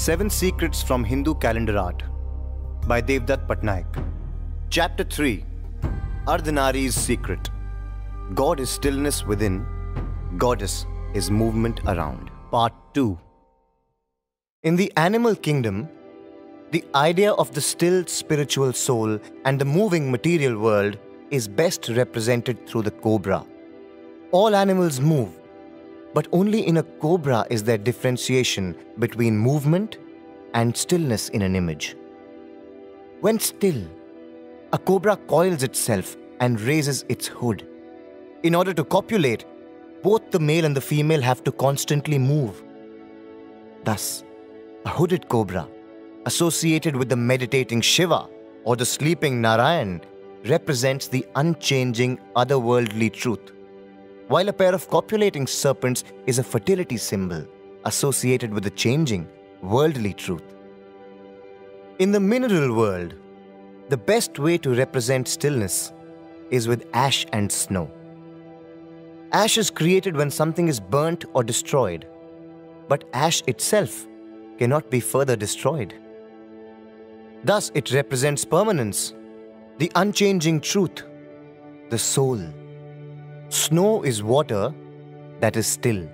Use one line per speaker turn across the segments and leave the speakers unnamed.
Seven Secrets from Hindu Calendar Art by Devdutt Pattanaik. Chapter 3 Ardhanari's Secret God is stillness within, Goddess is movement around. Part 2 In the animal kingdom, the idea of the still spiritual soul and the moving material world is best represented through the cobra. All animals move, but only in a cobra is there differentiation between movement and stillness in an image. When still, a cobra coils itself and raises its hood. In order to copulate, both the male and the female have to constantly move. Thus, a hooded cobra, associated with the meditating Shiva or the sleeping Narayan, represents the unchanging otherworldly truth, while a pair of copulating serpents is a fertility symbol associated with the changing worldly truth. In the mineral world, the best way to represent stillness is with ash and snow. Ash is created when something is burnt or destroyed, but ash itself cannot be further destroyed. Thus, it represents permanence, the unchanging truth, the soul. Snow is water that is still.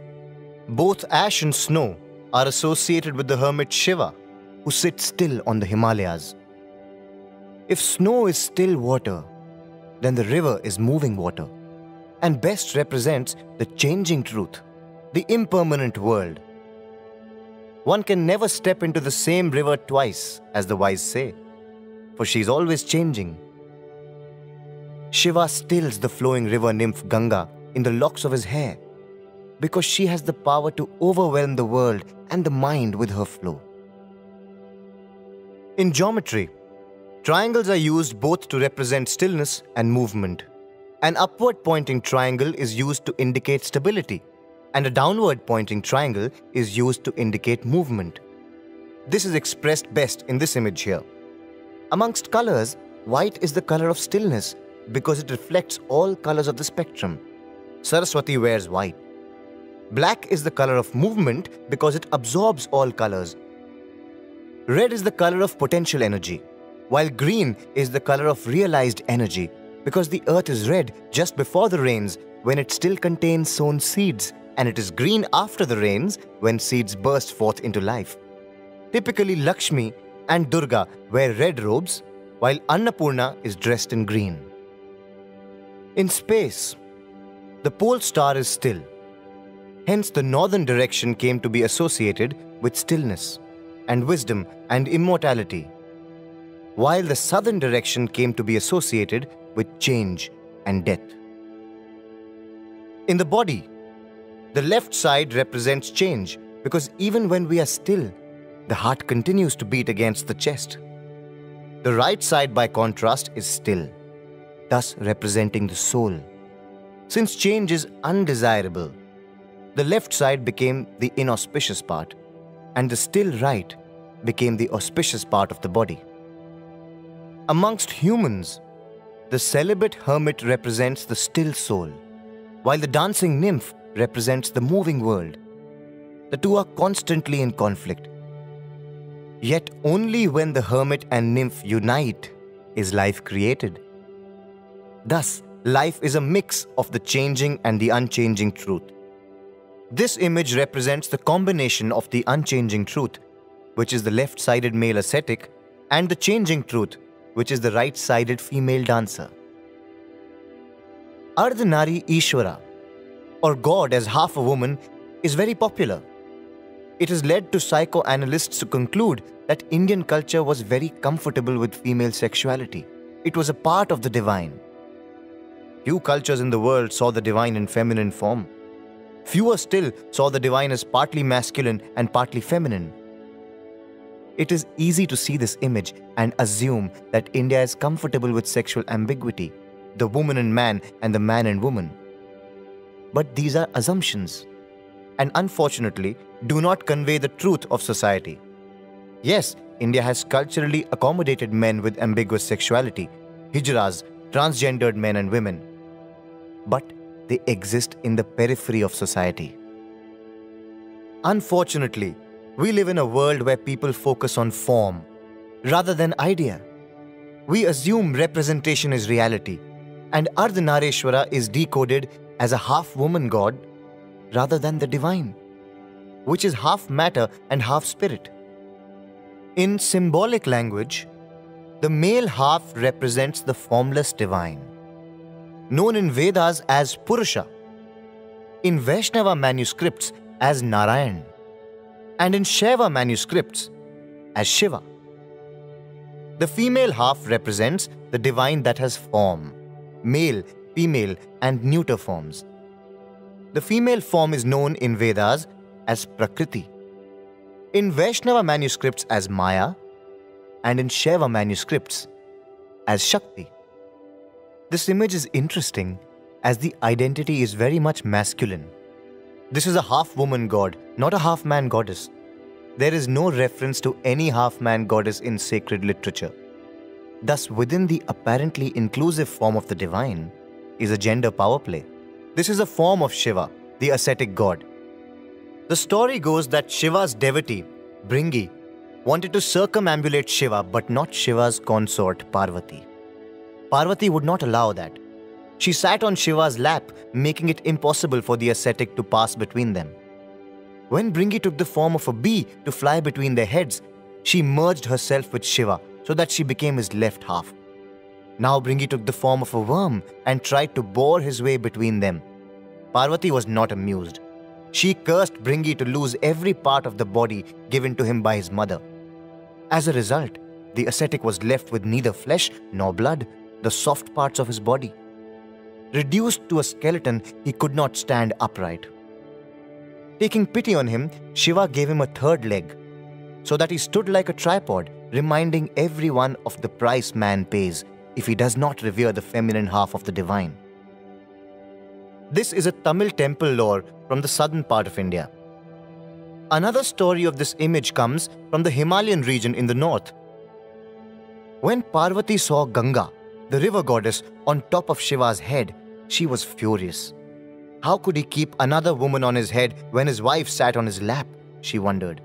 Both ash and snow are associated with the hermit Shiva, who sits still on the Himalayas. If snow is still water, then the river is moving water and best represents the changing truth, the impermanent world. One can never step into the same river twice, as the wise say, for she is always changing. Shiva stills the flowing river nymph Ganga in the locks of his hair because she has the power to overwhelm the world and the mind with her flow. In geometry, triangles are used both to represent stillness and movement. An upward pointing triangle is used to indicate stability, and a downward pointing triangle is used to indicate movement. This is expressed best in this image here. Amongst colors, white is the color of stillness because it reflects all colors of the spectrum. Saraswati wears white. Black is the color of movement because it absorbs all colors. Red is the color of potential energy, while green is the color of realized energy because the earth is red just before the rains when it still contains sown seeds, and it is green after the rains when seeds burst forth into life. Typically, Lakshmi and Durga wear red robes, while Annapurna is dressed in green. In space, the pole star is still. Hence, the northern direction came to be associated with stillness and wisdom and immortality, while the southern direction came to be associated with change and death. In the body, the left side represents change because even when we are still, the heart continues to beat against the chest. The right side, by contrast, is still, thus representing the soul. Since change is undesirable, the left side became the inauspicious part, and the still right became the auspicious part of the body. Amongst humans, the celibate hermit represents the still soul, while the dancing nymph represents the moving world. The two are constantly in conflict. Yet only when the hermit and nymph unite is life created. Thus, life is a mix of the changing and the unchanging truth. This image represents the combination of the unchanging truth, which is the left sided male ascetic, and the changing truth, which is the right sided female dancer. Ardhanari Ishvara, or God as half a woman, is very popular. It has led to psychoanalysts to conclude that Indian culture was very comfortable with female sexuality. It was a part of the divine. Few cultures in the world saw the divine in feminine form. Fewer still saw the divine as partly masculine and partly feminine. It is easy to see this image and assume that India is comfortable with sexual ambiguity, the woman and man and the man and woman. But these are assumptions, and unfortunately, do not convey the truth of society. Yes, India has culturally accommodated men with ambiguous sexuality, hijras, transgendered men and women. But they exist in the periphery of society. Unfortunately, We live in a world where people focus on form rather than idea. We assume representation is reality, and Ardhanarishwara is decoded as a half woman god rather than the divine, which is half matter and half spirit. In symbolic language, the male half represents the formless divine, known in Vedas as Purusha, in Vaishnava manuscripts as Narayan, and in Shaiva manuscripts as Shiva. The female half represents the divine that has form, male, female, and neuter forms. The female form is known in Vedas as Prakriti, in Vaishnava manuscripts as Maya, and in Shaiva manuscripts as Shakti. This image is interesting as the identity is very much masculine. This is a half woman god, not a half man goddess. There is no reference to any half man goddess in sacred literature. Thus, within the apparently inclusive form of the divine is a gender power play. This is a form of Shiva, the ascetic god. The story goes that Shiva's devotee, Bringi, wanted to circumambulate Shiva but not Shiva's consort Parvati. Parvati would not allow that. She sat on Shiva's lap, making it impossible for the ascetic to pass between them. When Bringi took the form of a bee to fly between their heads, she merged herself with Shiva so that she became his left half. Now Bringi took the form of a worm and tried to bore his way between them. Parvati was not amused. She cursed Bringi to lose every part of the body given to him by his mother. As a result, the ascetic was left with neither flesh nor blood, the soft parts of his body. Reduced to a skeleton, he could not stand upright. Taking pity on him, Shiva gave him a third leg, so that he stood like a tripod, reminding everyone of the price man pays if he does not revere the feminine half of the divine. This is a Tamil temple lore from the southern part of India. Another story of this image comes from the Himalayan region in the north. When Parvati saw Ganga, the river goddess, on top of Shiva's head, she was furious. How could he keep another woman on his head when his wife sat on his lap? She wondered.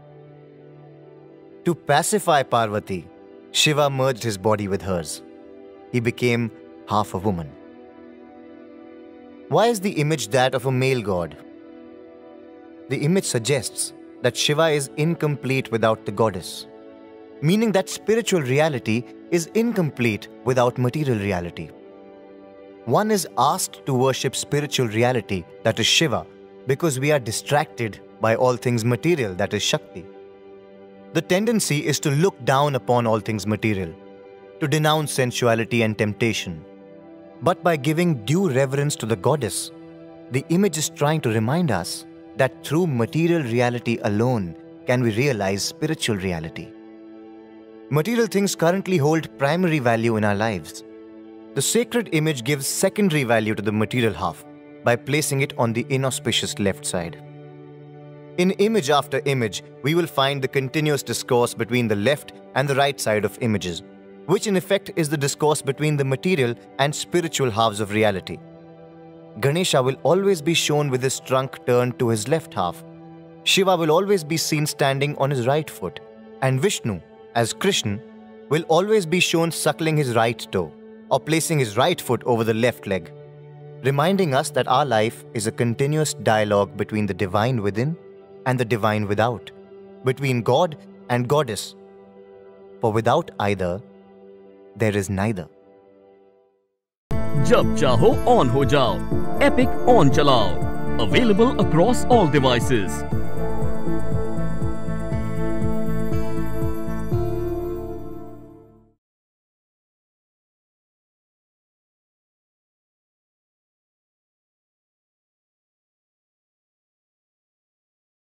To pacify Parvati, Shiva merged his body with hers he became half a woman. Why is the image that of a male god? The image suggests that Shiva is incomplete without the goddess, meaning that spiritual reality is incomplete without material reality. One is asked to worship spiritual reality, that is Shiva, because we are distracted by all things material, that is Shakti. The tendency is to look down upon all things material, to denounce sensuality and temptation. But by giving due reverence to the goddess, the image is trying to remind us that through material reality alone can we realize spiritual reality. Material things currently hold primary value in our lives. The sacred image gives secondary value to the material half by placing it on the inauspicious left side. In image after image, we will find the continuous discourse between the left and the right side of images which in effect is the discourse between the material and spiritual halves of reality. Ganesha will always be shown with his trunk turned to his left half. Shiva will always be seen standing on his right foot, and Vishnu, as Krishna, will always be shown suckling his right toe or placing his right foot over the left leg, reminding us that our life is a continuous dialogue between the divine within and the divine without, between God and Goddess. For without either, there is neither.
जब चाहो on हो जाओ epic on चलाओ available across all devices